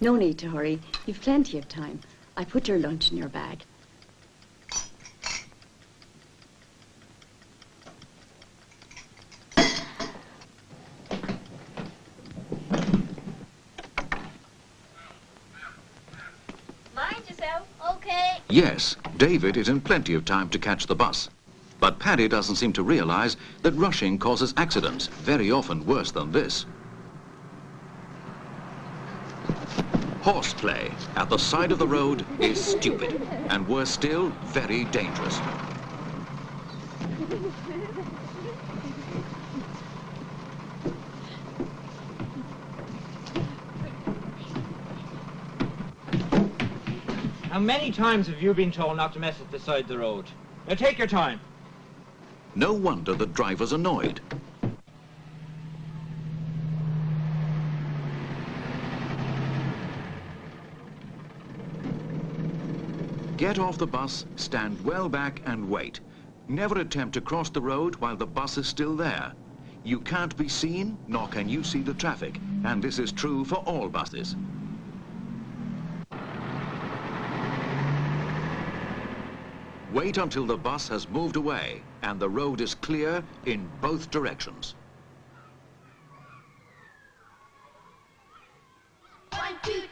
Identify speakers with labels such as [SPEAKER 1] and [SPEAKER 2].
[SPEAKER 1] No need to hurry. You've plenty of time. I put your lunch in your bag.
[SPEAKER 2] Mind yourself. Okay.
[SPEAKER 3] Yes, David is in plenty of time to catch the bus. But Paddy doesn't seem to realize that rushing causes accidents, very often worse than this. Horseplay at the side of the road is stupid, and worse still, very dangerous.
[SPEAKER 4] How many times have you been told not to mess at the side of the road? Now take your time.
[SPEAKER 3] No wonder the driver's annoyed. Get off the bus, stand well back and wait. Never attempt to cross the road while the bus is still there. You can't be seen, nor can you see the traffic, and this is true for all buses. Wait until the bus has moved away and the road is clear in both directions.
[SPEAKER 2] One, two,